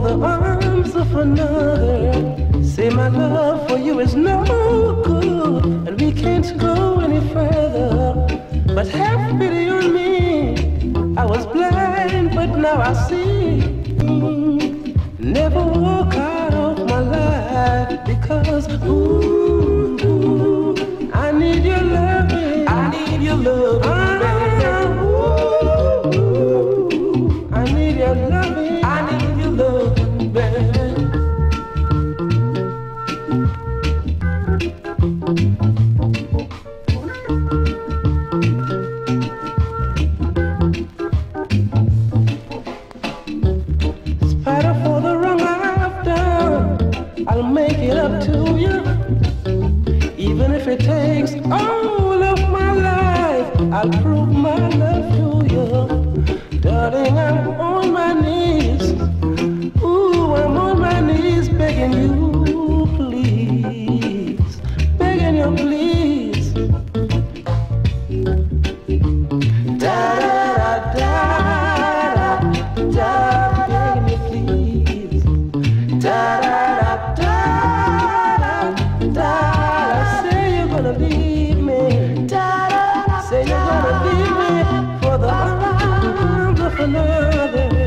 for another. Say my love for you is no good, and we can't go any further. But have pity on me. I was blind, but now I see. Never walk out of my life because ooh, I'll make it up to you. Even if it takes all of my life, I'll prove my love to you. Darling, I'm on my knees. Ooh, I'm on my knees begging you, please. Begging you, please. Da da da da da. afanada